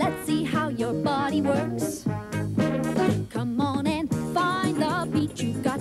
let's see how your body works. Come on and find the beat. You've got